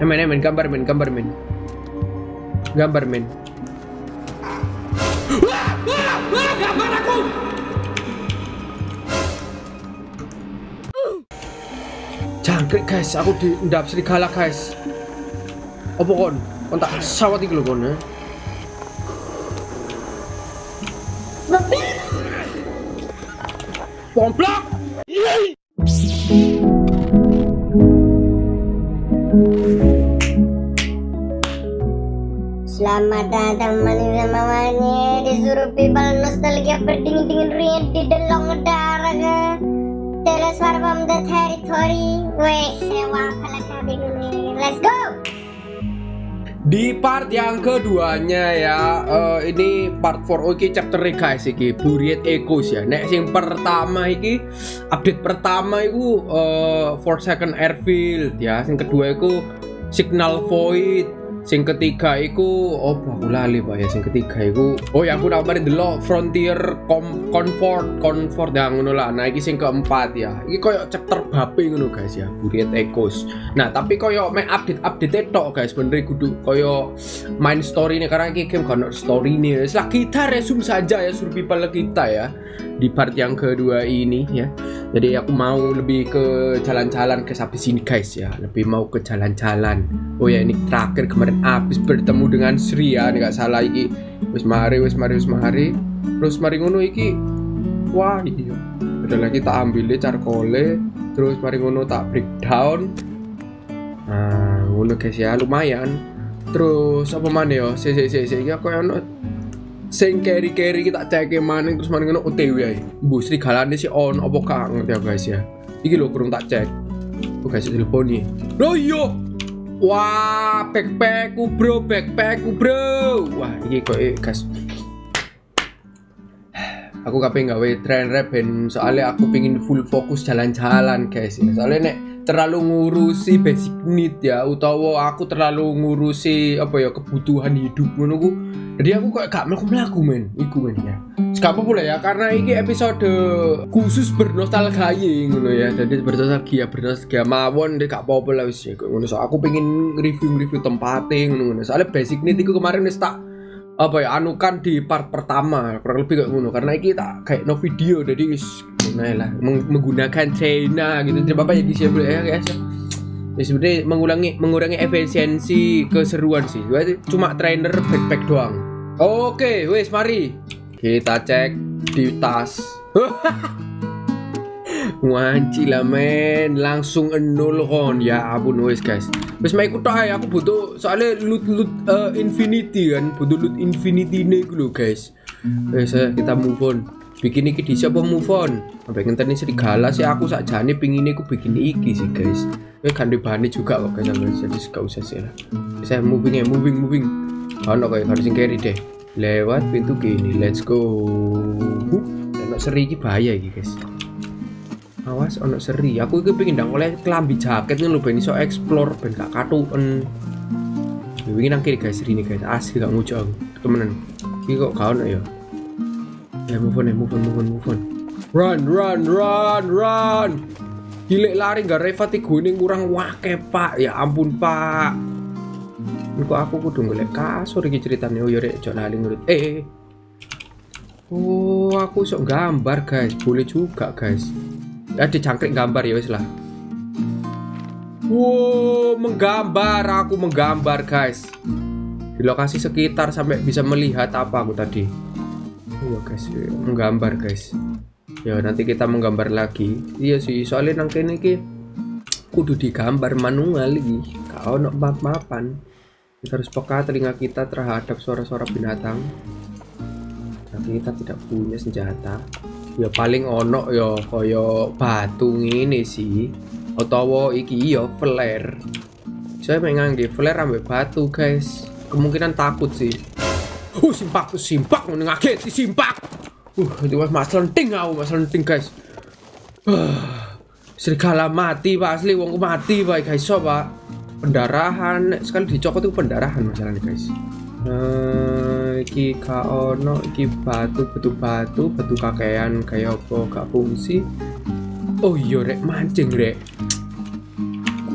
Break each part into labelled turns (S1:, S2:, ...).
S1: Eh, men, eh, men, gambar men, gambar men. Gambar men. Wah, wah, wah, gambar aku. Jangkrik guys, aku di ndap serigala guys. Apa kon? Kon tak sawat iki lho kon ya. Pomplok!
S2: Selamat datang sama manis Disuruh people nostalgia berdingin-dingin ringan di delong darah ke Tell us what from the territory Weh, sewa kalau kabin ini Let's go!
S1: Di part yang keduanya ya, eh, ini part 4 oke chapter 3 guys iki Buried Echoes ya. Nek sing pertama iki update pertama iku eh, four second airfield ya. Sing kedua iku signal void. Sing ketiga iku opo aku lali Pak ya sing ketiga iku oh ya aku nak delok frontier com comfort comfort yang ngono lah. Nah iki sing keempat ya. Iki koyo chapter bape ngono guys ya, Buried Echoes. Nah, tapi koyo mek update-update tok guys, bener kudu koyo main story ini karena iki game kan story ini. Setelah kita resume saja ya survival kita ya di part yang kedua ini ya. Jadi aku mau lebih ke jalan-jalan ke sampai sini guys ya, lebih mau ke jalan-jalan. Oh ya ini terakhir kemarin habis bertemu dengan Sri ya, nggak salah iki. Wis mari, wis mari, wis mari. Terus mari ngono iki. Wah, iya. Udah lagi tak ambil charcoal terus mari ngono tak breakdown. Nah, ngono guys ya, lumayan. Terus apa mana ya? Si si si si aku ono sing carry carry kita cek maning terus maning ngono OTW ae. Bu serigalane si on apa ngerti ya guys ya. Iki lho kurang tak cek. Oh guys telepon nih. Loh iya. Wah, backpackku bro, backpackku bro. Wah, iki kok guys. Aku kape gawe train rap soalnya aku pengen full fokus jalan-jalan guys ya. Soalnya nek terlalu ngurusi basic need ya utawa aku terlalu ngurusi apa ya kebutuhan hidup ku. Jadi aku kayak gak melaku melaku men, iku men ya. Gak apa ya karena ini episode khusus bernostalgia ngono ya. Jadi bernostalgia bernostalgia mawon deh gak apa-apa lah wis ya. So aku pengen review-review tempatnya ngono ngono. Soalnya basic need iku kemarin wis tak apa ya anukan di part pertama kurang lebih kayak ngono karena ini tak kayak no video jadi lah. Meng- menggunakan China gitu. Terima apa ya guys ya guys. Ya ya sebenarnya mengurangi mengurangi efisiensi keseruan sih. Cuma trainer backpack doang. Oke wes mari. Kita cek di tas. Wanci lah men. Langsung enol kon Ya ampun wes guys. Wes mau ikut ae. Aku butuh Soalnya loot loot eh, infinity kan. Butuh loot infinity nih dulu guys. Wes eh, kita move on Bikin iki di siapa move on? Sampai ngenteni serigala sih? Aku sakjane pingin aku bikin iki sih guys. Wes kan bahannya juga kok guys. Jadi gak usah sih lah. Saya moving ya moving moving. Ono kayak harus carry deh. Lewat pintu gini Let's go. Ono seri iki bahaya iki guys. Awas ono seri. Aku iki pengen ndang oleh kelambi jaket ngono ben iso explore ben gak katuken. Wingi nang kiri guys seri ini guys. Asli gak ngucap aku. Temenan. Iki kok ono ya ya move on ya move on move on move on. Run run run run. Gile lari gak revati guning kurang wake pak. Ya ampun pak. Kok aku kudu golek kasur iki ceritanya oh ya rek jok lali ngurut eh. Oh, aku sok gambar guys, boleh juga guys. Ada jangkrik gambar ya wes lah. Wow, menggambar. Aku menggambar guys. Di lokasi sekitar sampai bisa melihat apa aku tadi. Iya guys, menggambar guys. Ya nanti kita menggambar lagi. Iya sih, soalnya nang kene iki kudu digambar manual iki. Kau nak map-mapan. Kita harus peka telinga kita terhadap suara-suara binatang. Tapi kita tidak punya senjata ya paling ono ya kaya batu ngene sih utawa iki ya flare saya pengen ngangge flare ambek batu guys kemungkinan takut sih uh simpak simpak ngageti simpak uh itu mas lenting aku mas lenting guys. Uh, serigala mati pak asli wongku mati pak guys so pak. Pendarahan sekali dicokot itu pendarahan masalahnya guys. Nah, iki ka ono iki batu batu batu batu kakean kayak apa gak fungsi. Oh iya rek mancing rek.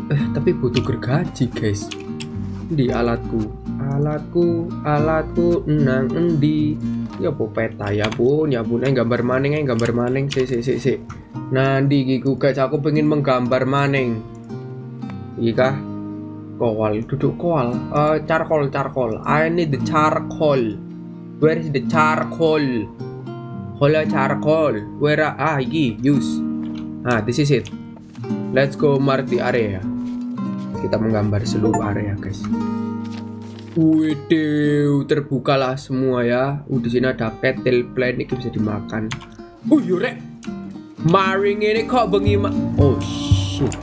S1: Eh tapi butuh gergaji guys. Di alatku alatku alatku nang endi? Ya po peta ya pun ya pun. Eh gambar maning eh gambar maning. Si si si si. Di giku guys? Aku pengen menggambar maning. Iya kowal duduk kowal. Uh, charcoal charcoal. I need the charcoal. Where is the charcoal? Hola charcoal. Where are ah iki use. Ah this is it. Let's go mark area. Kita menggambar seluruh area guys Waduh, terbukalah semua ya. Uh, di sini ada petel plant ini bisa dimakan. Uh, yurek. Maring ini kok bengi ma Oh shit.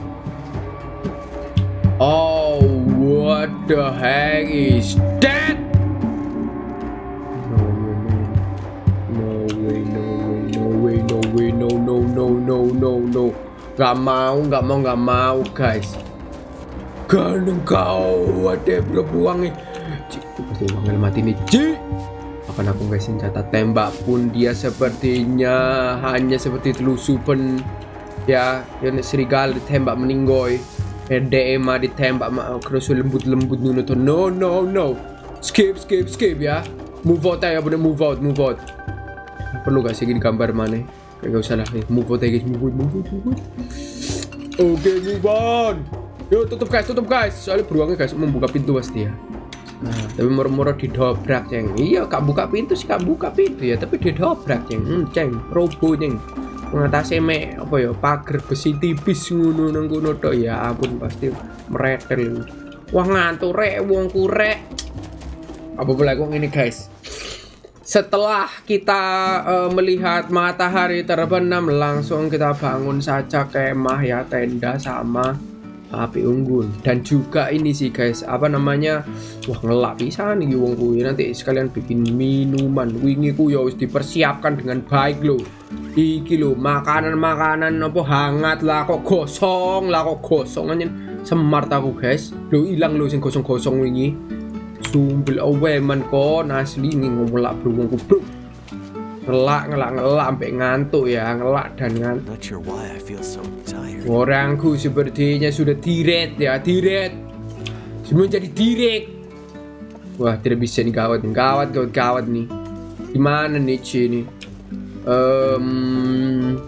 S1: Oh, what the heck is that? No way, no way, no way, no way, no no no no no no. Gak mau, gak mau, gak mau, guys. Kan kau ada berbuang nih pasti Wangel mati nih Ci akan aku kasih senjata tembak pun dia sepertinya hanya seperti telusupan ya yang serigala ditembak meninggoy. DMA ditembak kerusu lembut-lembut nuno tuh no no no. Skip skip skip ya. Move out ya bener move out move out. Perlu gak sih gini gambar mana? Gak usah lah. Move out ya guys. Move out move out move out. Oke okay, move on. Yo tutup guys tutup guys. Soalnya beruangnya guys membuka pintu pasti ya Nah, tapi murmur didobrak ceng. Iya, kak buka pintu sih kak buka pintu ya, tapi didobrak ceng. Hmm, ceng, robo ceng. Mengatasi me apa ya pagar besi tipis ngono nang ya ampun pasti meretel. Wah ngantuk rek wong kurek. Apa boleh kok ini guys? Setelah kita uh, melihat matahari terbenam langsung kita bangun saja kemah ya tenda sama api unggun. Dan juga ini sih guys apa namanya? Wah ngelak bisa nih wong nanti sekalian bikin minuman. Wingi ku ya harus dipersiapkan dengan baik lo iki lo makanan-makanan apa hangat lah kok gosong lah kok gosong aja semart aku guys. Lo hilang lo sing gosong-gosong wingi. Sumbel aweman kok asli. Ngomong bro wong bro ngelak ngelak ngelak sampai ngantuk ya ngelak dan ngantuk Orangku sepertinya sudah tiret ya, tiret. Semua jadi direk. Wah, tidak bisa nih gawat nih. Gawat, gawat, gawat nih. Gimana nih ini? Um,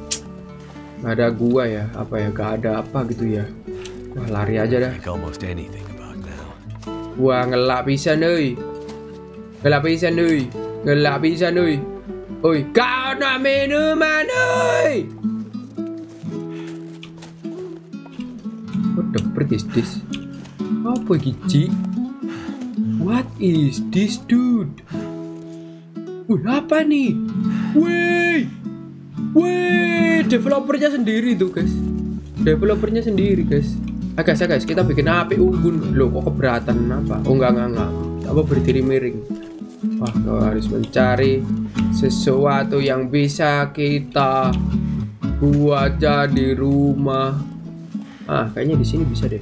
S1: gak ada gua ya, apa ya? Gak ada apa gitu ya. Wah, lari aja dah. Wah, ngelak bisa nih. Ngelak bisa nih. Ngelak bisa nih. Oi, kau nak minuman nih? the frick is this? Apa gici? What is this dude? Wih apa nih? Wih, wih, developernya sendiri tuh guys. Developernya sendiri guys. Ah guys, ah, guys, kita bikin api unggun. Loh kok keberatan apa? Oh enggak enggak enggak. Apa berdiri miring? Wah, kau harus mencari sesuatu yang bisa kita buat jadi rumah Ah, kayaknya di sini bisa deh.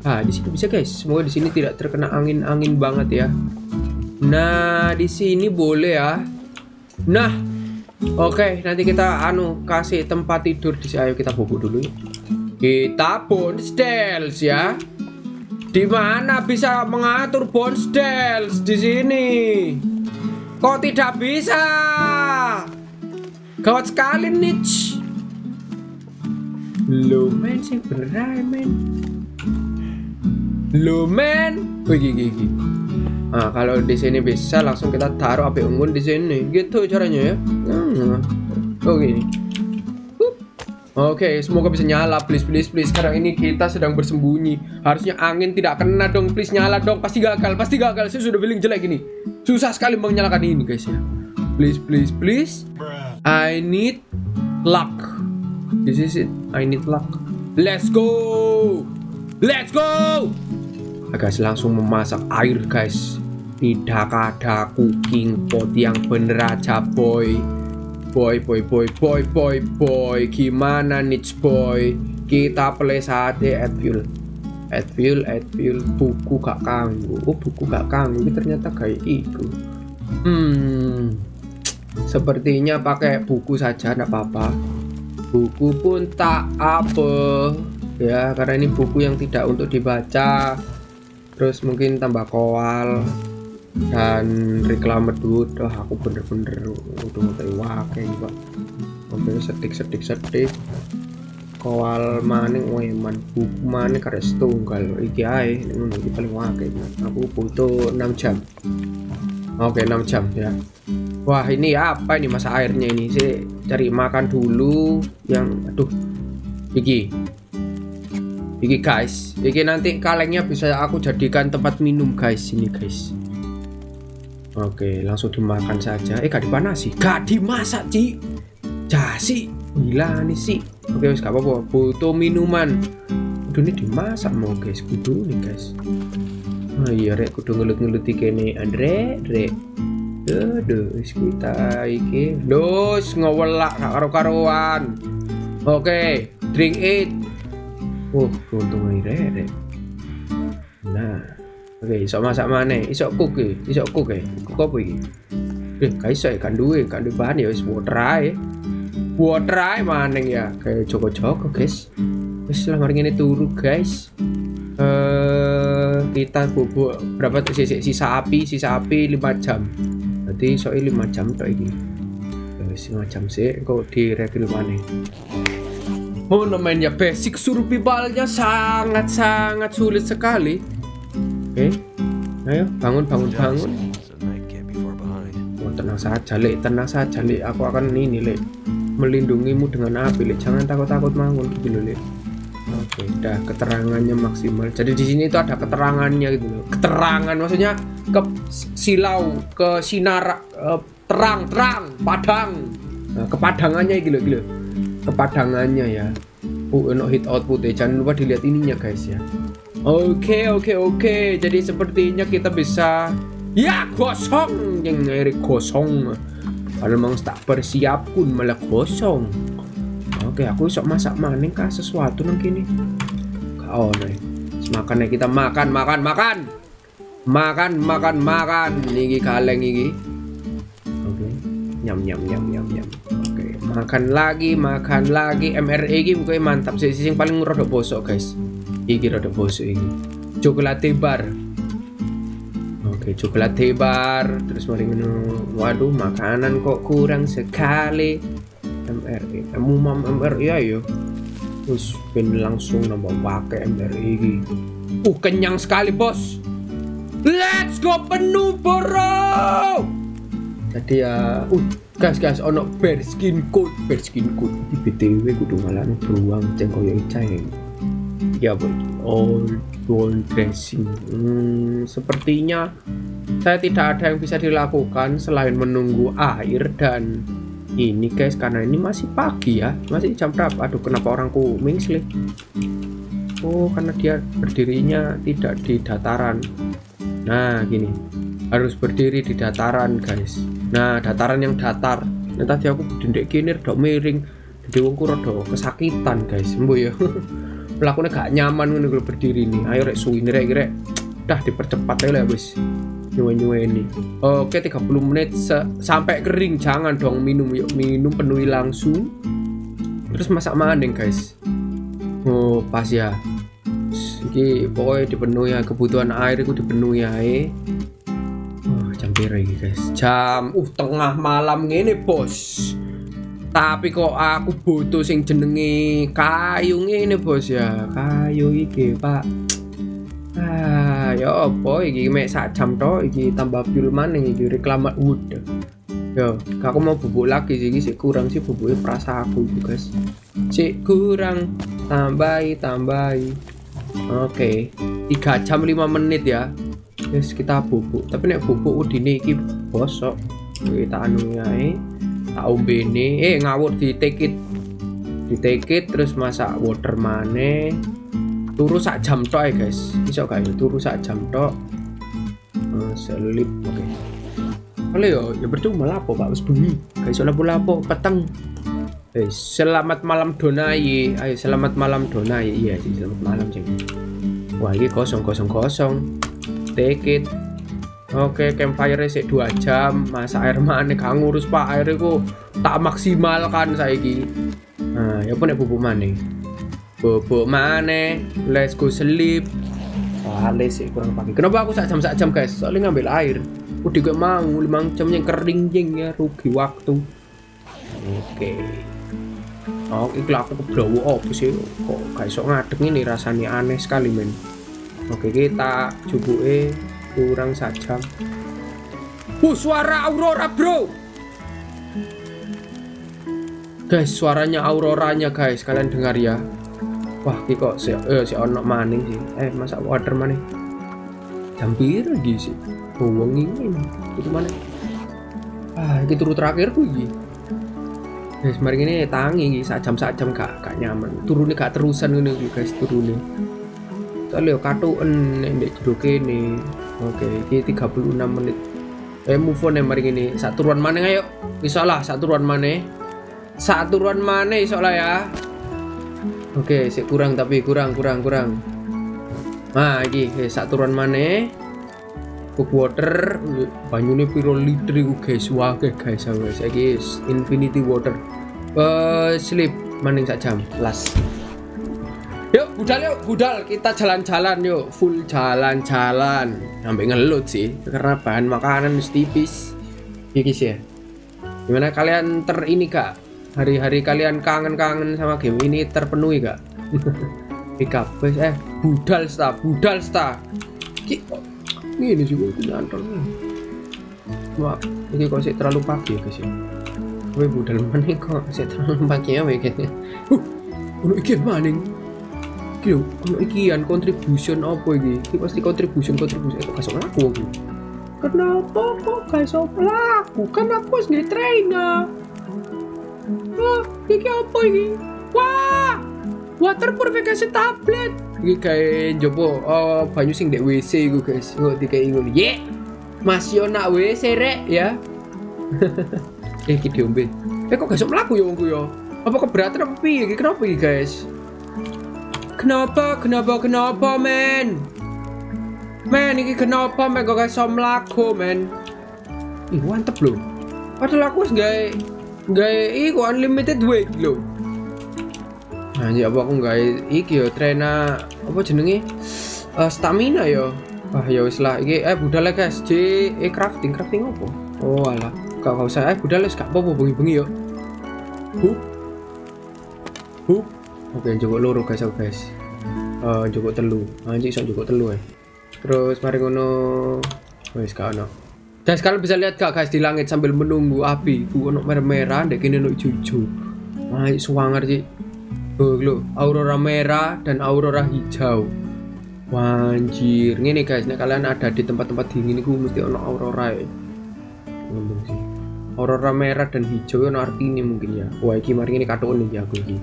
S1: Ah, di sini bisa guys. Semoga di sini tidak terkena angin-angin banget ya. Nah, di sini boleh ya. Nah, oke, okay, nanti kita anu kasih tempat tidur di sini. Ayo kita bobo dulu ya. Kita bonstels ya. Di mana bisa mengatur bonstels di sini? Kok tidak bisa? Gawat sekali nih. Lo men sih beneran men. Lo men. Gigi gigi. Nah, kalau di sini bisa langsung kita taruh api unggun di sini. Gitu caranya ya. Nah, oh gini. Oke, okay, semoga bisa nyala, please, please, please. Sekarang ini kita sedang bersembunyi. Harusnya angin tidak kena dong, please nyala dong. Pasti gagal, pasti gagal. Saya sudah feeling jelek ini. Susah sekali menyalakan ini, guys ya. Please, please, please. I need luck. This is it. I need luck. Let's go. Let's go. Guys, langsung memasak air, guys. Tidak ada cooking pot yang bener aja, boy. Boy, boy, boy, boy, boy, boy. Gimana nih, boy? Kita play sate add fuel. Add fuel. Buku gak kanggu. Oh, buku gak kanggu. Ternyata kayak itu. Hmm. Sepertinya pakai buku saja, enggak apa-apa buku pun tak apa ya karena ini buku yang tidak untuk dibaca terus mungkin tambah kowal dan reklame dulu dah aku bener-bener udah mulai wakai pak. Oke setik setik kowal maning weman buku maning karena setunggal. Iki ae ngono iki paling wakai aku butuh 6 jam. Oke 6 jam ya. Wah ini apa ini masa airnya ini? Sih cari makan dulu yang aduh iki. Iki guys. Iki nanti kalengnya bisa aku jadikan tempat minum guys. Ini guys Oke, langsung dimakan saja. Eh, gak dipanasi. Gak dimasak, Ci. Jasi. Gila nih sih. Oke, wis gak apa-apa. Butuh minuman. Kudu ini dimasak mau, guys. Kudu nih, guys. Oh iya, rek kudu ngelut-ngelut kene. Andre, rek. Aduh, wis kita iki. Dos ngewelak gak karo-karuan. Oke, drink it. Oh, untung aja, rek. Nah, Oke, iso masak mana? Iso cook e, iso cook e. Cook apa? Eh, gak iso ya, kan duwe, kan duwe bahan ya wis water ae. Water ae maneng ya, kayak joko-joko, guys. Wis lah mari ngene turu, guys. Eh, kita bubuk berapa tuh sisa, sisa api, sisa api 5 jam. Berarti iso 5 jam iki. Ya Wis 5 jam sih, kok di refill mana? Oh namanya basic survivalnya sangat-sangat sulit sekali. Oke, ayo bangun bangun bangun. Oh, tenang saja, Lek. Tenang saja, Lek. Aku akan ini, Lek. Melindungimu dengan api, Lek. Jangan takut-takut bangun gitu loh, Lek. Oke, udah keterangannya maksimal. Jadi di sini itu ada keterangannya gitu loh. Keterangan maksudnya ke silau, ke sinar eh, terang, terang, padang. Nah, kepadangannya gitu loh, gitu. Kepadangannya ya. Oh, no hit output ya. Jangan lupa dilihat ininya, guys ya. Oke oke oke. Jadi sepertinya kita bisa ya kosong. Yang air kosong. Kalau memang tak bersiap pun malah kosong. Oke aku sok masak maning kah? Sesuatu nang kini. Kau nih makan kita makan makan makan. Makan makan makan. Niki kaleng iki oke. Nyam nyam nyam nyam nyam. Oke makan lagi makan lagi. MRE iki mantap sih. Sing paling rodok bosok guys iki rada bosok iki. Coklat bar. Oke coklat bar. Terus mari ngono. Waduh makanan kok kurang sekali. MRI emumam MRI ayo terus ben langsung nambah pakai MRI iki. Uh kenyang sekali bos. Let's go penuh bro. Jadi ya uh guys guys ono bear skin coat. Bear skin coat. Di BTW kudu ngalani beruang ceng koyo icai ya boy all ball dressing. Hmm, sepertinya saya tidak ada yang bisa dilakukan selain menunggu air dan ini guys karena ini masih pagi ya. Masih jam berapa? Aduh kenapa orang kuming oh karena dia berdirinya tidak di dataran. Nah gini. Harus berdiri di dataran guys. Nah dataran yang datar. Nah, aku dendek kini rada miring. Jadi wongku kesakitan guys. Mbok ya pelakunya gak nyaman ngono kalau berdiri nih ayo rek suwi rek rek dah dipercepat aja lah wis. Nyuwe ini oke 30 menit sampai kering. Jangan dong minum yuk. Minum penuhi langsung. Terus masak mandeng guys. Oh pas ya. Iki pokoknya dipenuhi ya. Kebutuhan air itu dipenuhi ya oh jam pira guys? Jam uh tengah malam ngene bos tapi kok aku butuh sing jenenge kayu ngene bos ya. Kayu iki pak. Ah ya apa iki? Mek sak jam tok iki tambah fuel maning iki reklamat wood yo aku mau bubuk lagi sih sih kurang sih bubuknya perasa aku itu guys sih kurang. Tambahi tambahi. Oke. 3 jam 5 menit ya. Yes, kita bubuk. Tapi nek bubuk udine iki bosok kita anu ya tak ombene eh ngawur di take it di take it terus masak water maneh turu sak jam tok ya guys iso gak ya turu sak jam tok Eh, selip oke Oleh yo ya percuma lapo pak wis bengi gak iso lapo-lapo peteng Eh, selamat malam Donai. Ayo selamat malam Donai. Iya, selamat malam sih. Wah, ini kosong kosong kosong. Take it. Oke, campfire sih 2 jam. Masa air mana gak ngurus Pak. Air itu tak maksimalkan saiki. Nah, ya pun bubuk mana? Bobo mana? Let's go sleep. Wale sih kurang pagi. Kenapa aku sak jam sak jam guys? Soalnya ngambil air. Udah gue mau limang jam yang kering jeng ya rugi waktu. Oke. Oh, iki lah aku keblowo apa sih? Kok gak iso ngadeg ini rasanya aneh sekali men. Oke, kita cubuke kurang sajam. Uh, suara Aurora, bro. Guys, suaranya Auroranya guys, kalian dengar ya. Wah, iki kok si, eh, si ono maning sih. Eh, masa water maning. Jam piro iki sih? Oh, wengi ini. Itu mana? Ah, iki turu terakhirku iki. Guys, mari ini tangi iki sak jam sak jam gak gak nyaman. Turune gak terusan iki guys, turune. Soalnya yo katuken nek ndek jero kene. Oke, iki 36 menit. Eh move on ya mari ini. Sak turuan mana ayo? Bisa lah sak turuan mana? Sak turuan mana iso ya. Oke, sik kurang tapi kurang kurang kurang. Nah, iki eh, sak turuan mana? Cook water banyune piro liter iku guys wake guys guys iki infinity water eh sleep maning sak jam last yuk budal yuk budal. Kita jalan-jalan yuk. Full jalan-jalan. Sampai ngelut sih. Karena bahan makanan mesti tipis. Iki sih ya? Gimana kalian ter ini kak? Hari-hari kalian kangen-kangen sama game ini terpenuhi kak? Pika, guys eh budal sta budal sta. Ki, ini juga aku nyantol nih wah ini kok sih terlalu pagi ya guys ya? Gue budal mana kok sih terlalu pagi ya kayaknya. Uh ono iki maning iki ikian contribution apa iki? Iki pasti contribution contribution. Itu kasih aku? Aku kenapa kok guys laku kan aku harus nge trainer wah iki apa iki? Wah! Water purification tablet. Iki kayak jopo oh, banyu sing dek WC iku guys. Kok dikai ngono? Ye! Mas yo nak WC rek ya. Eh iki diombe. Eh kok gak iso mlaku ya wongku ya apa keberatan apa piye iki? Kenapa iki guys kenapa kenapa kenapa men men iki kenapa men gak iso mlaku men ih mantep lho padahal aku gawe gawe iku unlimited weight lho Anjir apa aku nggak iki yo trena apa jenenge Eh, stamina yo. Wah ya wis lah iki eh budal guys. J eh crafting crafting apa? Oh alah. Gak gak usah eh budal wis gak apa-apa bengi-bengi yo. Hu. Hu. Oke jogok loro guys aku guys. Eh jogok telu. Anjir iso jogok telu eh. Terus mari ngono wis gak ono. Guys kalian bisa lihat gak guys di langit sambil menunggu api. Ku ono merah-merah ndek kene ono ijo-ijo. Anjir suwanger sih. Oh, lo, aurora merah dan aurora hijau. Wanjir, ini guys, nek kalian ada di tempat-tempat dingin itu mesti ono aurora ya. Ngomong sih. Aurora merah dan hijau ono artinya mungkin ya. Wah, iki mari ini katon nih aku iki.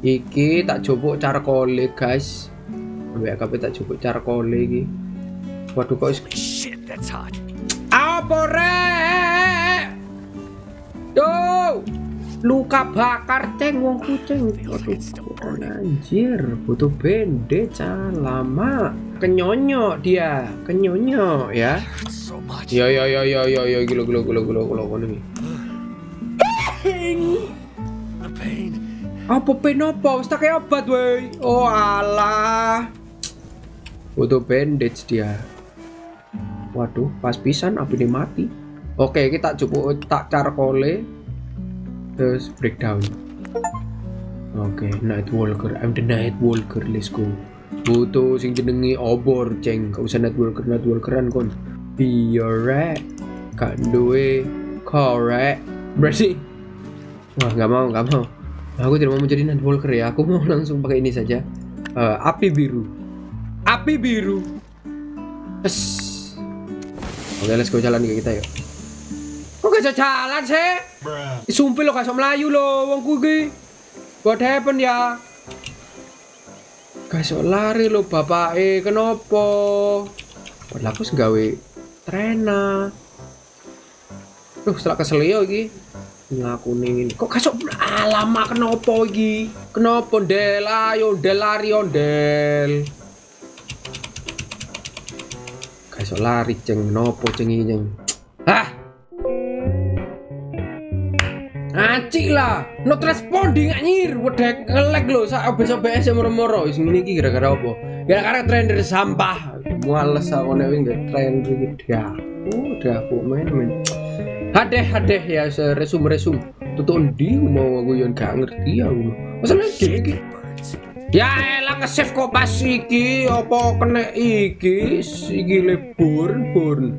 S1: Iki tak coba cara kole guys. Ambek kabeh tak coba cara kole iki. Waduh kok
S3: Shit, that's hot.
S1: apa rek? Yo! Luka bakar ceng wong kucing. Waduh, anjir, butuh bandage ah, lama. Kenyonyok dia, kenyonyok ya.
S3: Hurts so much.
S1: Yo yo yo yo yo yo gilo gilo gilo gilo gilo.
S3: The
S1: Apa penopo? Wis tak obat woi. Oh alah. Butuh bandage dia. Waduh, pas pisan api ini mati. Oke, kita coba tak charcoal terus breakdown. Oke, Night Walker. I'm the Night Walker. Let's go. Butuh sing jenenge obor, ceng. Gak usah Night Walker, Night Walkeran kon. Biore. Gak duwe korek. Berarti Wah, nggak mau, nggak mau. Aku tidak mau menjadi Night Walker ya. Aku mau langsung pakai ini saja. Eh, api biru. Api biru. Yes. Oke, let's go jalan ke kita yuk. Kok gak jalan sih? Ih, Sumpil lo bisa melayu lo, wong kugi. What happened ya? Bisa lari lo bapak eh, kenapa? Padahal aku segawe trena. Duh, setelah kesel yo iki. Ngakune ini. Kok gak iso lama kenapa iki? Kenapa ndel? Ayo ndel lari ndel. Gak iso lari ceng, kenapa ceng iki ceng? Ah! Anci lah, not responding anjir, wedek nge-lag lho sak OBS OBS yang moro-moro wis ngene iki gara-gara apa? Gara-gara trainer sampah. Males aku nek wing trainer iki dia. Udah aku main main. Hadeh hadeh ya resum resum. Tutuk endi mau aku yang gak ngerti aku. Masalah iki. Ya elah nge-save kok pas iki apa kena iki iki lebur burn.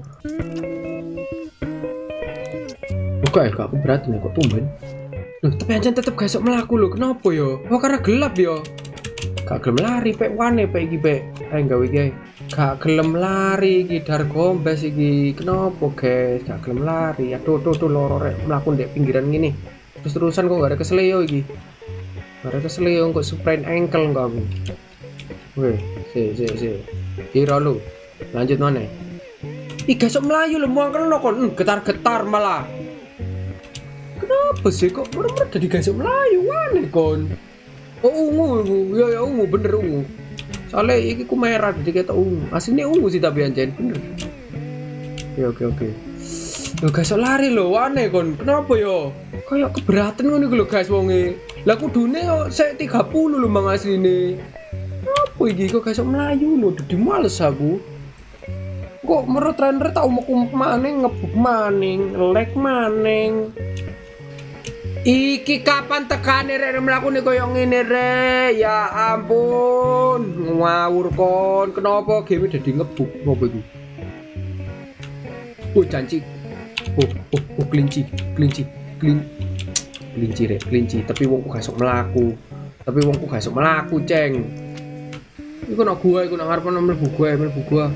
S1: Buka ya kak keberatan ya kok tumben. Loh, tapi anjan tetep gak melaku lho. Kenapa yo? Oh karena gelap yo. Gak gelem lari pek wane pek iki pek. Ayo gawe iki. Gak gelem lari iki dar gombes iki. Kenapa guys? Gak gelem lari. Aduh tuh tuh loro rek melaku ndek pinggiran gini. Terus terusan kok gak ada keseleo iki. Gak ada keseleo kok sprain ankle kok aku. Weh, si si si. Kira lu. Lanjut mana? Ih, gak sok melayu lho, mau kena kon. Hmm, Getar-getar malah. Kenapa sih kok bener-bener jadi gasuk Melayu aneh kon oh ungu ya ya ungu bener ungu soalnya ini ku merah jadi kata ungu. Aslinya ungu sih tapi anjir bener. Ya oke oke. Lo gasuk lari lo aneh kon kenapa yo? Kayak keberatan iku lho guys wonge. Lah kudune yo saya 30 lho mang asline. Apa iki kok gasuk Melayu lho? Jadi males aku. Kok menurut trainer tau mau maning ngebuk maning leg maning Iki kapan tekane rek mlakune koyo ngene rek? Ya ampun, ngawur kon. Kenapa game dadi ngebuk ngopo iki? Oh, janji. Oh, oh, oh, kelinci, kelinci, kelin kelinci rek, kelinci. Tapi wongku gak sok melaku. Tapi wongku gak sok melaku, ceng. Iku nak gua, iku nak ngarep mlebu gua, mlebu gua.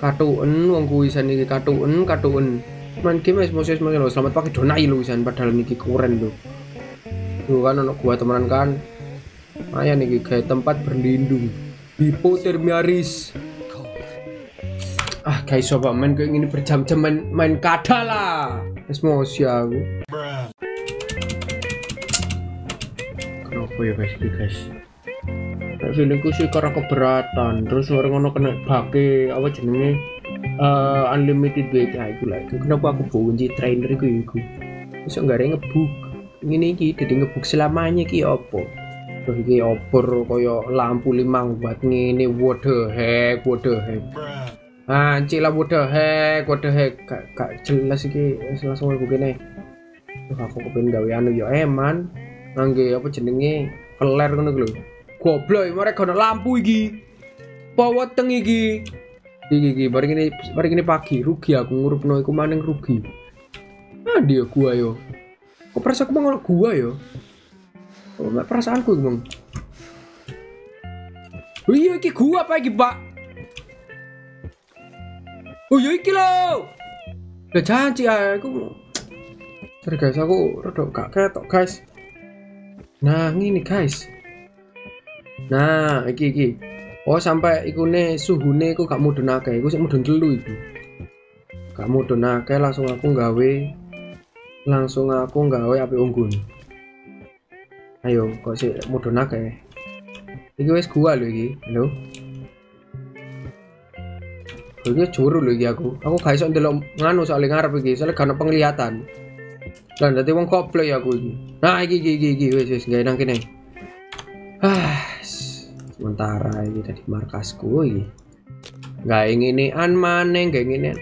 S1: Katuken wongku isan iki katuken, katuken main game wis semuanya lo selamat pakai donai lo wisan padahal niki keren lo tuh kan anak gua temenan kan Maya nih kayak tempat berlindung. Hipotermiaris. Ah guys coba main kayak gini berjam-jam main main kada lah. Wis aku. Kenapa ya guys? Guys. Nek feelingku sih karena keberatan terus orang ono kena bake apa jenenge eh unlimited ya itu lah. Kenapa aku benci trainer iku iku enggak ada ngebuk. Ini iki jadi ngebuk selamanya ki opo terus iki opor koyo lampu limang buat ngene? What the heck what the heck? Anjir lah what the heck what the heck? Gak, gak jelas iki langsung aku kene. Terus aku kepengen gawe anu ya? Eman ngangge apa jenenge? Flare ngono lho. Goblok mereka ada lampu iki. Bawa teng iki iki iki bareng ini bareng ini pagi. Rugi aku ngurupno iku maning rugi. Ah dia gua yo? Kok perasa aku mau gua yo? Oh mek perasaanku iku bang oh iya iki gua apa iki pak? Oh iya iki lo udah janji aku Sorry guys, aku rada gak ketok guys. Nah, ini guys. Nah, iki iki. Oh, sampai ikune suhune iku gak mudun akeh. Iku sik mudun telu iku. Gak mudun akeh langsung aku gawe langsung aku gawe api unggun. Ayo, kok sik mudun akeh. Iki wis gua lho iki. Halo. Iki juru lho iki aku. Aku gak iso ndelok nganu soalnya ngarep iki, soalnya gak penglihatan. Lah dadi wong koplay aku iki. Nah, iki iki iki, wis wis gawe nang kene. Ah, sementara ini tadi markasku iki. Gak ingin an maneng, gak ingin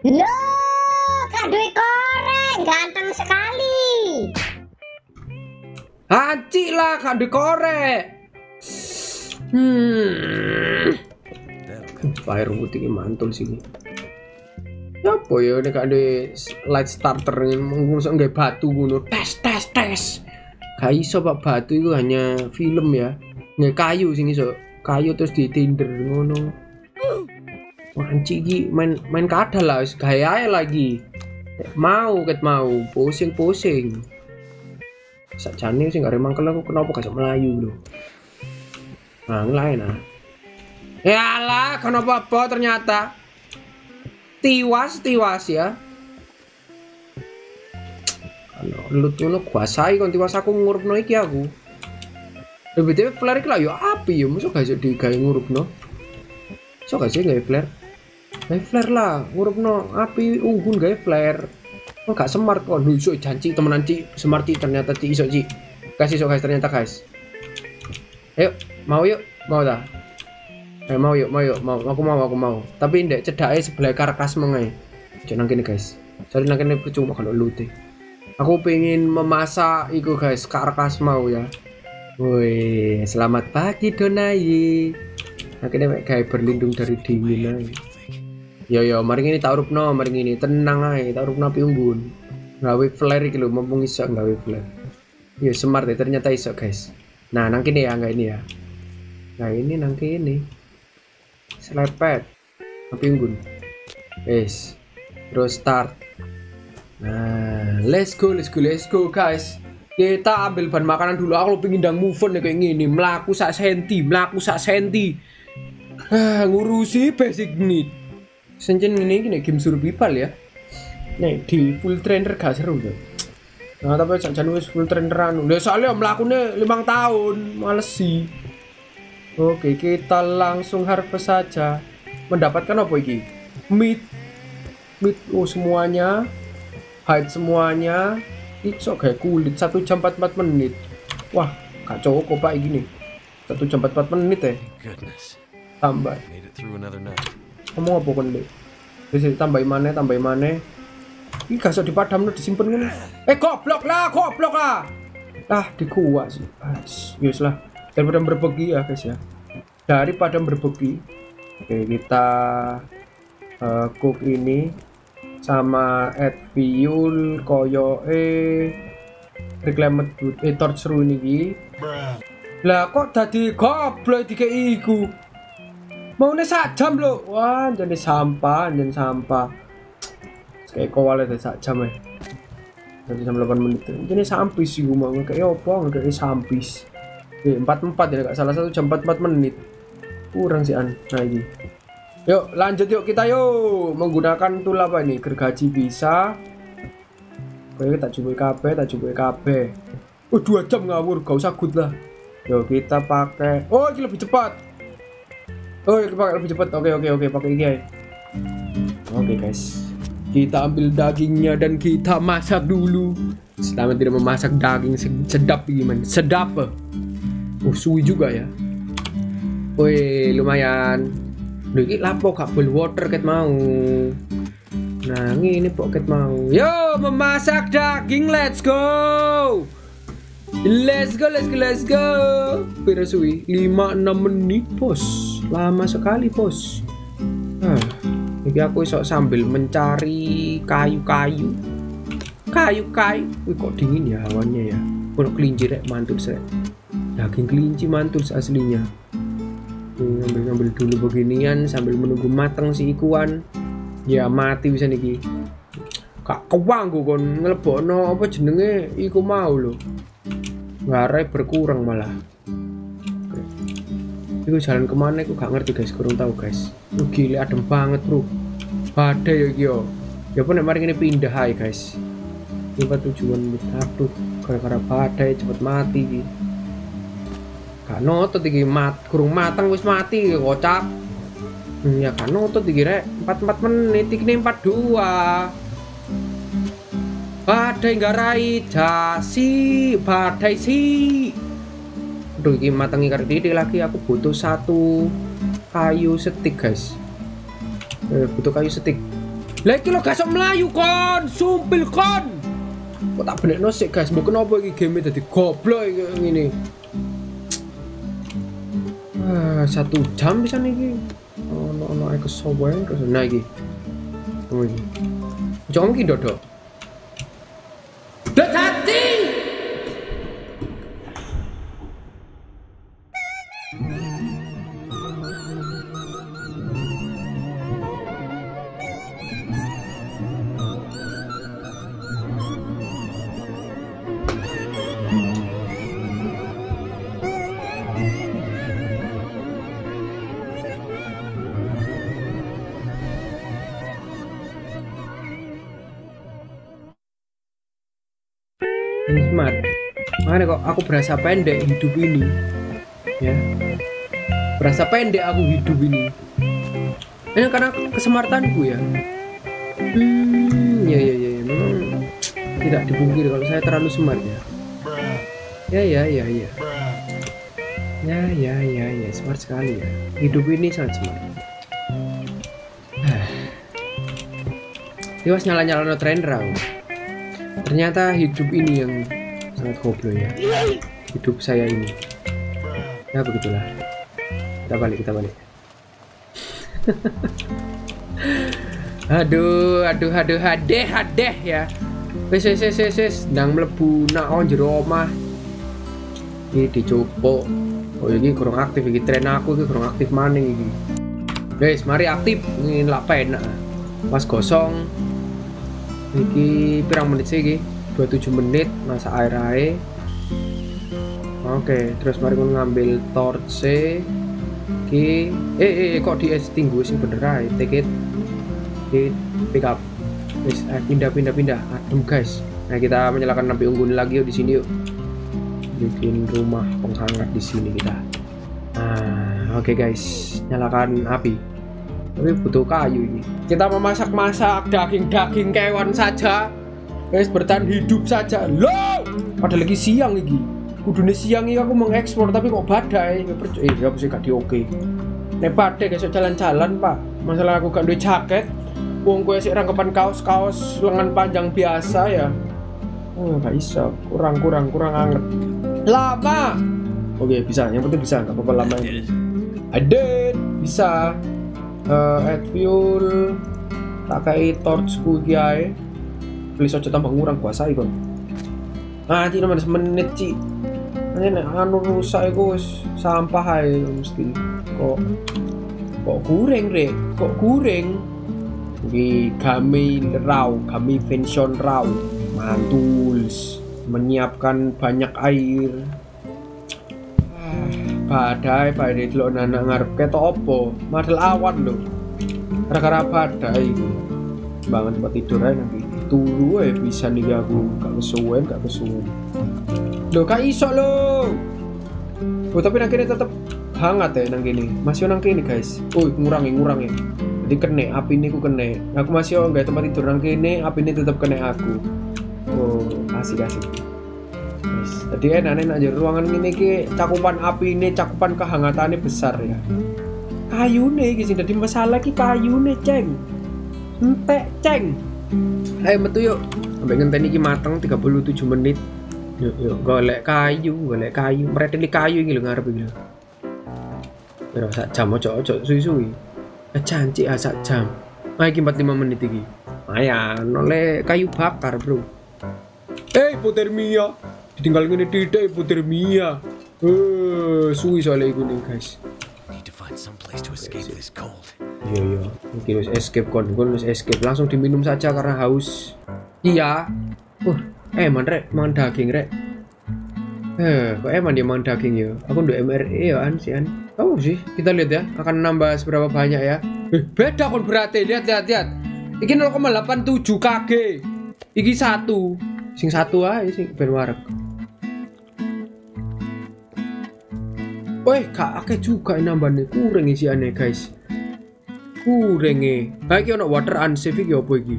S2: Loh, kadui koreng, ganteng sekali.
S1: Haji lah, kan dikorek. Hmm. Fire putih mantul sini. Ya apa ya ini ada light starter ngusuk nggak batu ngono. Tes tes tes. Gak iso pak batu itu hanya film ya. Nggak kayu sini so. Kayu terus di tinder ngono. Manci iki main main kadal lah gaya lagi. Mau ket mau pusing-pusing. Sakjane sing gak remang aku kenapa gak melayu lho. Nah, lain ah. Ya lah, kenapa apa ternyata tiwas tiwas ya. Kalau lu tuh kuasai kon tiwas aku ngurupno iki aku. Lebih dari flare iki yo api yo, masa gak iso digawe ngurupno. So gak sih gawe flare? Gawe flare lah, ngurupno api unggun gawe flare. Oh, gak smart kok. Lu iso janji temenan Ci, smart Ci ternyata Ci iso Ci. Guys iso guys ternyata guys. Ayo, mau yuk, mau dah. Eh mau yuk, mau yuk, mau. Aku mau, aku mau. Tapi ndek cedake sebelah karkas mengai. Jangan kene guys. Sorry nang kene percuma kalau lu teh. Aku pengen memasak iku guys, karkas mau ya. Woi, selamat pagi Donai. Akhirnya kayak berlindung dari dingin aja. Yo yo, mari ini tak urupno, mari ini tenang aja, tak urupno api unggun. Gawe flare lho, mumpung iso gawe flare. Yo smart ya, ternyata iso guys. Nah, nang kene ya, enggak ini ya. Nah, ini nang kene. Selepet. Api unggun. Wes. Terus start. Nah, let's go, let's go, let's go guys. Kita ambil bahan makanan dulu. Aku pengen ndang move on ya kayak gini. Melaku sak senti, melaku sak senti. Ah, ngurusi basic need. Senjen ini gini game survival ya. Nih di full trainer gak seru ya. Nah tapi sak wis full traineran. Lah soalnya melakunya limang tahun, males sih. Oke kita langsung harvest saja. Mendapatkan apa iki? Meat, meat oh semuanya, hide semuanya. Itu kayak kulit satu jam 44 menit. Wah gak cukup pak gini. Satu jam 44 menit ya.
S3: Goodness.
S1: Tambah. Ngomong apa kon dek bisa tambahin mana tambahin mana ini gak usah dipadam lo disimpan kan eh goblok lah goblok lah ah di kuat sih Ais, yus lah daripada berbagi ya guys ya daripada berbagi oke kita eh, cook ini sama fuel koyo eh reclaimed wood eh torch seru ini Ki. lah kok tadi goblok dikei iku Maunya sak jam lo. Wah, jadi sampah, jadi sampah. Kayak kowalnya deh sak jam ya. Satu jam 8 menit. Jadi sampis sih gue mau kayak apa? Kayak sampis. Oke, empat empat ya, gak salah satu jam empat empat menit. Kurang sih an. Nah ini. Yuk lanjut yuk kita yuk menggunakan tool apa ini? Gergaji bisa. Oke tak coba KB, tak coba KB. Oh dua jam ngawur, gak usah good lah. Yuk kita pakai. Oh ini lebih cepat. Oh, kita pakai lebih cepat. Oke, oke, oke, pakai ini aja. Oke, guys. Kita ambil dagingnya dan kita masak dulu. Selama tidak memasak daging se- sedap gimana? Sedap. eh. Oh, suwi juga ya. Wih, lumayan. Duh, ini lapo kabel water ket mau. Nah, ini pocket mau. Yo, memasak daging. Let's go. Let's go, let's go, let's go. Pira suwi? 5-6 menit, bos. Lama sekali, bos. Ah, ini aku iso sambil mencari kayu-kayu. Kayu-kayu. Wih, kok dingin ya hawannya ya. Kalau kelinci rek mantul sih. Daging kelinci mantul aslinya. Nih, ambil-ambil dulu beginian sambil menunggu matang si ikuan. Ya mati bisa niki. Kak kewang gue kon. Ngelebono apa jenenge? Iku mau lho. Ngarai berkurang malah. Iku jalan ke mana aku gak ngerti guys. Kurang tahu guys. Lu gila adem banget bro. Badai iki yo. Ya pun mari ini pindah aja guys. Apa tujuan aduh gara-gara badai cepet mati iki gak notot iki mat kurung matang wis mati kocak. Hmm, ya kan notot iki rek. 44 menit iki 42 badai ngarai jasi badai si. Aduh matang ikan titik lagi aku butuh satu kayu setik guys. Eh, butuh kayu setik. Lagi lo gak iso melayu kon. Sumpil kon. Kok tak benek nosik guys? Mau kenapa ini game jadi goblok ini ah, satu jam bisa nih oh no no aku kesowen terus nah ini ini jangan mungkin dodok Smart makanya kok aku berasa pendek hidup ini ya berasa pendek aku hidup ini ini karena kesemartanku ya hmm ya ya ya, ya. memang tidak dipungkiri kalau saya terlalu smart ya. Ya ya ya ya. Ya ya ya ya smart sekali ya. Hidup ini sangat smart. Dia was nyala nyala no tren raw. Ternyata hidup ini yang sangat goblok ya. Hidup saya ini. Ya begitulah. Kita balik kita balik. aduh aduh aduh hadeh hadeh ya. Wes wes wes wes wes ndang mlebu nak on jero omah. Iki. Oh iki kurang aktif iki tren aku iki kurang aktif maning iki. Guys, mari aktif ini lak penak. Mas gosong. Iki pirang menit sih iki? 27 menit masa air ae. Oke, terus mari aku ngambil torch Ki eh, eh eh kok di extinguish bener ae, take it. Hit pick up. Wis, eh, pindah pindah pindah. Adem guys. Nah, kita menyalakan napi unggul lagi yuk di sini yuk. Bikin rumah penghangat di sini kita. Nah, oke guys, nyalakan api. Tapi butuh kayu ini. Kita memasak-masak daging-daging kewan saja. Guys, bertahan hidup saja. Loh, padahal lagi siang iki. Kudune siang iki aku mengekspor tapi kok badai. Eh, ya sih gak di oke. Nek badai guys jalan-jalan, Pak. Masalah aku gak duwe jaket. Wong gue sih rangkepan kaos-kaos lengan panjang biasa ya. Oh, gak bisa. Kurang kurang kurang anget. Lama. Oke, bisa. Yang penting bisa, nggak apa-apa lama ini. I did. Bisa. Eh, add fuel. Tak kayak torch ku iki ae. Tambah ngurang kuasai kon. Ah, ci nomor semenit ci. Ini anu rusak iku sampah ae mesti. Kok kok kurang rek? Kok kurang? Di kami raw, kami pension raw, mantuls, menyiapkan banyak air. Badai, badai delok anak ngarep ketok opo? Madel awan lho. Gara-gara badai. Bangun tempat tidur aja nanti. Turu eh bisa nih aku gak kesuwen, gak kesuwen. Loh, kak iso lo. Oh, tapi nang kene tetep hangat ya nang kene. Masih nang kene, guys. Oh, ngurangi, ngurangi. Jadi kene, api ini ku kene. Aku masih nggak tempat tidur nang kene, api ini tetep kene aku. Oh, asik asik. Jadi enak enak aja ruangan ini ki cakupan api ini, cakupan kehangatannya besar ya. Kayu nih, guys. Jadi masalah ki kayu nih, ceng. Entek, ceng. Ayo metu yuk. Sampai ngenteni iki mateng 37 menit. Yuk, yuk, golek kayu, golek kayu. Mereteli kayu lho ngarep. Pero sak jam ojo ojo suwi-suwi. Eh janji ah sak jam. Ah iki 45 menit iki. Lumayan, oleh kayu bakar, Bro. Eh, hipotermia. Ditinggal ngene titik hipotermia. Eh, suwi soalnya iku nih, guys.
S3: Need to find some place to escape this cold.
S1: Iya iya, mungkin harus escape kon, kon harus escape langsung diminum saja karena haus. Iya. Uh, eh man rek, mangan daging rek. Eh, kok emang dia mangan daging ya? Aku udah MRE ya an sih an. Oh sih, kita lihat ya, akan nambah seberapa banyak ya. Eh, beda kon berarti, lihat lihat lihat. Iki 0,87 kg. Iki satu, sing satu aja sing ben. Wih, kak akeh juga ini nambahnya kurang isiannya guys kurang e. Nah, iki ono water unsafe iki apa iki?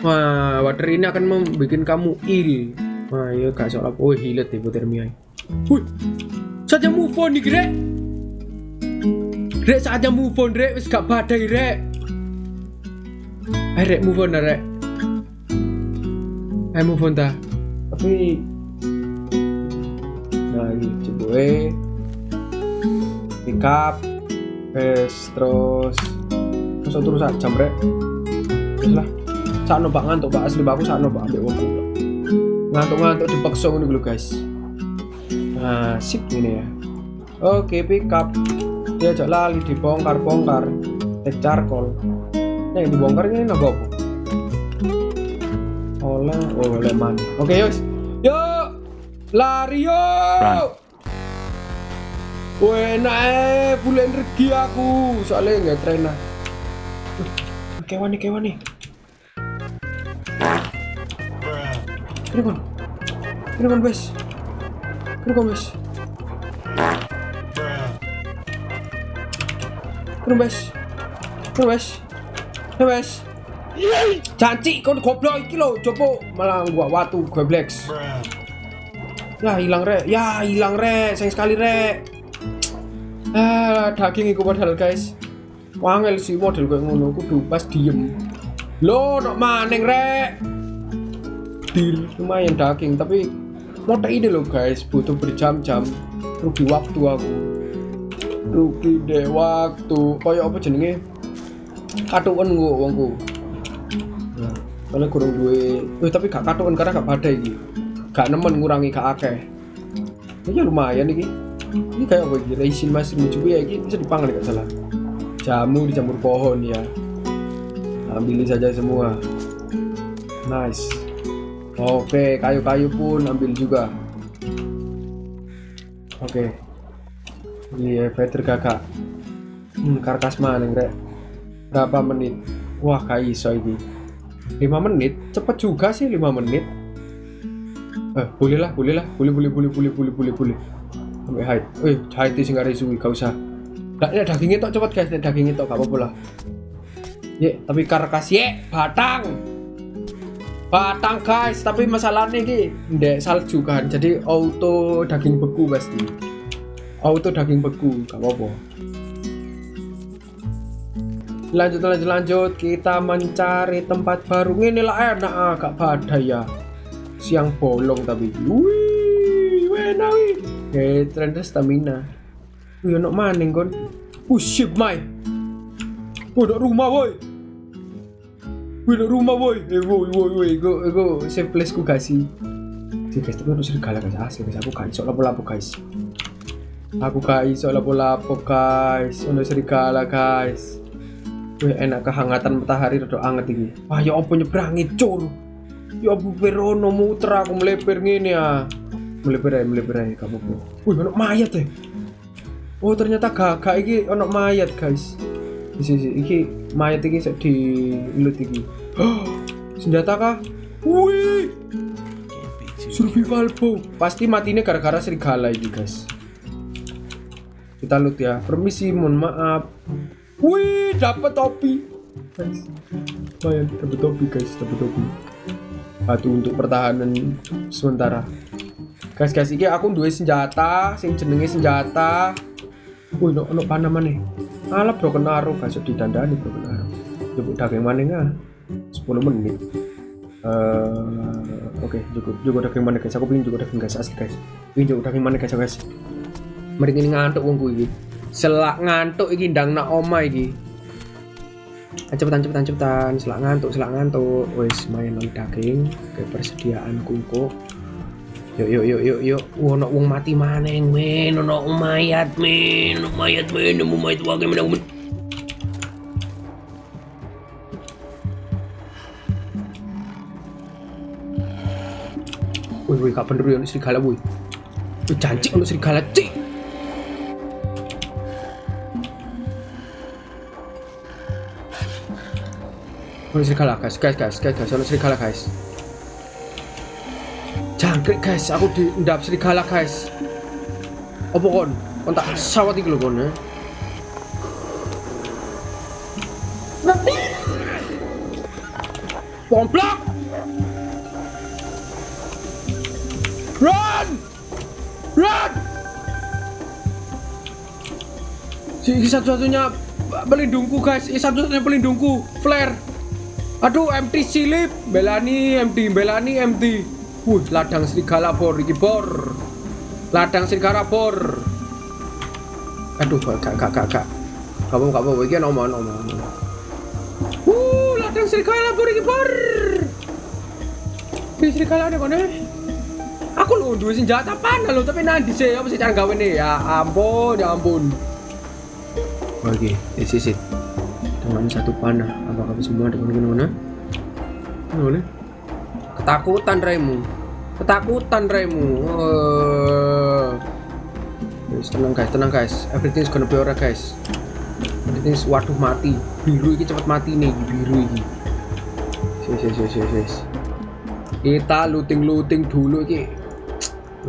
S1: Wah, water ini akan membuat kamu ill. Wah, iya gak soal apa. Oh, hilet hipotermia. Wih, saja move on nih, Rek. Rek, saja move on, Rek. Wis gak badai, Rek. Ayo, Rek, move on, Rek. Ayo, move on, ta. Tapi... Nah, ini coba eh. Up. Wes, terus terus terus sak jam rek. Wes lah. Sakno Pak ngantuk Pak asli Pak aku sakno Pak ambek wong. Ngantuk-ngantuk dipaksa ngono lho guys. Nah, sip ini ya. Oke, pick up. Dia ajak lali dibongkar-bongkar. Tek charcoal. Nah, yang dibongkar ini apa? Oleh, oleh mana? Oke, yuk. Yuk. Lari yuk. Wah, enak eh, full energi aku. Soalnya nggak trainer. Kewan nih, kewan nih. Ini kon. Ini kon, bes. Ini kon, bes. Ini bes. Ini bes. Ini bes. Janji kon goblok iki lho, coba malah gua watu goblok. Ya hilang rek, ya hilang rek, sayang sekali rek. Ah, daging iku padahal guys. Wangel sih model kayak ngono kudu pas diem. Lo nok maning rek. Deal lumayan daging tapi motor ini loh guys butuh berjam-jam. Rugi waktu aku. Rugi deh waktu. Kayak apa jenenge? Katuan gua wongku. Nah, karena kurang duwe Wih, tapi gak katuan karena gak badai iki. Gak nemen ngurangi gak akeh. Ini lumayan iki ini kayak apa iki raisin mushroom juga ya. Iki bisa dipangan gak salah. Jamu dicampur pohon ya. Ambil saja semua. Nice. Oke kayu-kayu pun ambil juga. Oke. Iya feather kakak. Hmm, karkas mana rek? Berapa menit? Wah kayak iso ini. 5 menit? Cepet juga sih 5 menit. Eh boleh lah boleh lah boleh boleh boleh boleh boleh boleh boleh sampai hide eh hide sih nggak ada isu gak usah Nggak, ya dagingnya tok cepet guys, ya dagingnya tok gak apa-apa lah. Ye, tapi karkas ye, batang. Batang guys, tapi masalahnya ki ndek salju kan. Jadi auto daging beku pasti. Auto daging beku, gak apa-apa. Lanjut lanjut lanjut, kita mencari tempat baru. Ini lah enak ah, gak badai ya. Siang bolong tapi. Wih, wih. Eh, trend stamina. Wih, anak maning kon. Oh shit, mai. Oh, nak rumah woi. Wih, nak rumah woi. Eh, woi, woi, woi. Go, go. Save place ku kasih. Si guys, tapi harus serigala guys. Asli guys, aku gak iso lapo-lapo guys. Aku gak iso lapo-lapo guys. Ono serigala guys. Wih, enak kehangatan matahari rada anget iki. Wah, ya apa nyebrangi cur. Ya apa perono muter aku meleper ngene ya. Meleper aja, gak apa-apa. Wih, ono mayat ya. Oh ternyata gagak iki ono mayat guys. Isi isi iki mayat iki sik dilut iki. Senjata kah? Wih, survival bow. Pasti matinya gara-gara serigala ini guys. Kita loot ya. Permisi, mohon maaf. Wih, dapat topi. Guys. Lumayan dapat topi guys, dapat topi. Batu untuk pertahanan sementara. Guys, guys, iki aku duwe senjata, sing jenenge senjata. Wih, no, no panah mana? Alah broken arrow, guys, didandani broken arrow. Coba daging mana nggak? 10 menit. Eh, oke, cukup, cukup daging mana guys? Aku pengen juga daging guys, asli guys. Pengen juga daging mana guys, guys. Mari ini ngantuk wongku iki. Selak ngantuk iki ndang nak oma iki. Ah, cepetan cepetan cepetan selak ngantuk selak ngantuk wes main nang daging ke persediaan kumpul yuk yuk yuk yuk yuk ono wong mati maneng men ono mayat men ono mayat men nemu mayat wae men Woi, woi, kapan dulu ono serigala, woi? Woi, janji ono serigala, cik. Ono serigala, guys, guys, guys, guys, guys, ono serigala, guys. Jangkrik, guys, aku di ndap serigala, guys. Apa kon? Kon tak sawat iki lho kon, ya. Pomplak! Run! Run! Si satu-satunya pelindungku guys, ini satu-satunya pelindungku. Flare. Aduh, empty silip. Belani empty, belani empty. Wuh, ladang serigala bor iki bor. Ladang serigala bor. Aduh, gak gak gak gak. Gak apa gak apa iki ono ono. Wuh, ladang serigala bor iki bor. Di serigala ada kono. Aku lu duwe senjata panah lo, tapi nanti sih apa sih cara nih? Ya ampun, ya ampun. Oke, isi isi. Dengan satu panah, apakah semua dengan gimana? Boleh. Ketakutan Remu. Ketakutan Remu. Eh. Guys, tenang guys, tenang guys. Everything is gonna be alright guys. Everything is waduh mati. Biru ini cepat mati nih, biru ini. Sis, sis, sis, sis, sis. Kita looting looting dulu iki.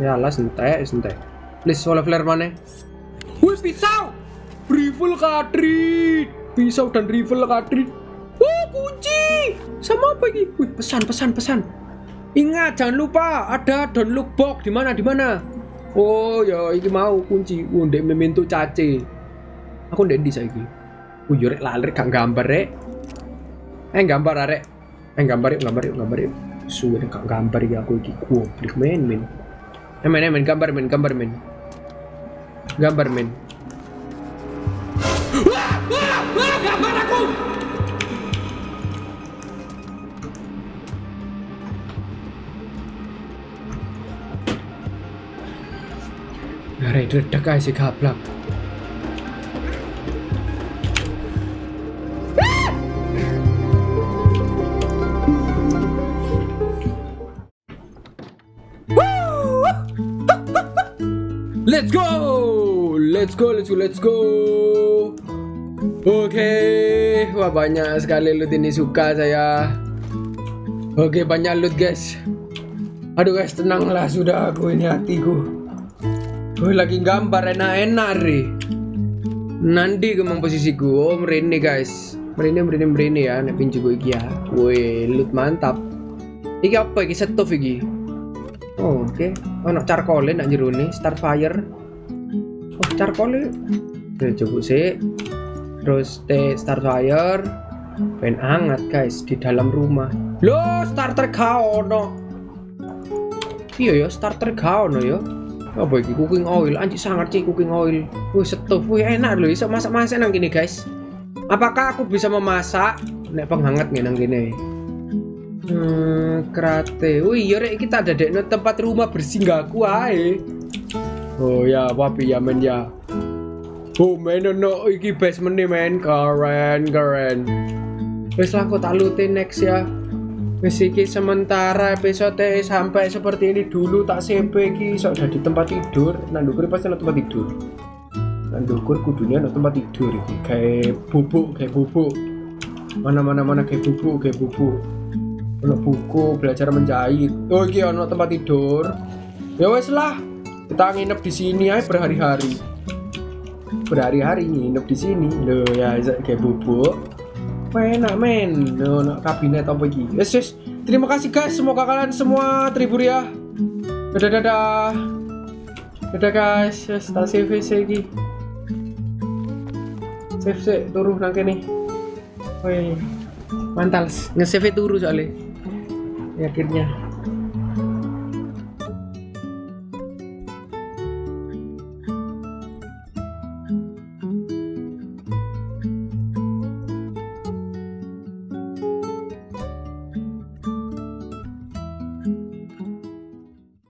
S1: Ya lah sentek, sentek. Please solar flare mana? Wih pisau! Rifle cartridge! Pisau dan rifle cartridge. Wup! kunci. Sama apa ini? Wih, pesan, pesan, pesan. Ingat, jangan lupa ada don't look box di mana, di mana. Oh, ya ini mau kunci. Oh, memento cace. Aku ndek di saiki. Oh, yo rek lalir gak gambar rek. Eh gambar arek. Eh gambar yuk, gambar yuk, gambar yuk. Suwe gak gambar iki aku iki goblok men men. Eh men, eh, men gambar men, gambar men. Gambar men. Wah, wah, wah, gambar aku. Arek dedek ae sih gablak. Let's go! Let's go, let's go, let's go. Oke, wah banyak sekali loot ini suka saya. Oke, banyak loot guys. Aduh guys, tenanglah sudah aku ini hatiku. Gue lagi gambar enak-enak ri. Nanti kemang posisiku. Oh, merene guys. Merene, merene, merene ya. Nek pinju gue iki ya. Woi, loot mantap. Iki apa iki setov iki? Oh, oke. Oh, nak charcoal nak jero nih, start fire. Oh, charcoal. Oke, coba sih. Terus T start fire. Ben hangat guys di dalam rumah. Lo starter kau no. Iya ya, starter kau no ya. Apa iki cooking oil? Anjir sangat sih cooking oil. Wih, setuf. Wih, enak loh. Iso masak-masak nang gini guys. Apakah aku bisa memasak? Nek penghangat nih nang gini. Hmm, krate. Wih, iya rek kita ada dek tempat rumah bersih aku ae. Oh ya, papi ya men ya. Oh men no iki basement nih men keren keren. Wes lah aku tak lutin next ya. Wes iki sementara episode sampai seperti ini dulu tak CP iki sok di tempat tidur. Nandukur pasti ada tempat tidur. Nandukur kudunya ada tempat tidur iki kayak bubuk kayak bubuk. Mana mana mana kayak bubuk kayak bubuk. Ono buku belajar menjahit. Oh iki ono tempat tidur. Ya wes lah. Kita nginep di sini aja berhari-hari. Berhari-hari nginep di sini. Loh ya kayak bubuk. Wah, enak men. Loh, ono kabinet apa iki? Yes, yes. Terima kasih guys. Semoga kalian semua terhibur ya. Dadah dadah. Dadah guys. Yes, tak save lagi. Save sih turun nang kene. Wih. Mantal, nge-save turu soalnya. Ya, akhirnya.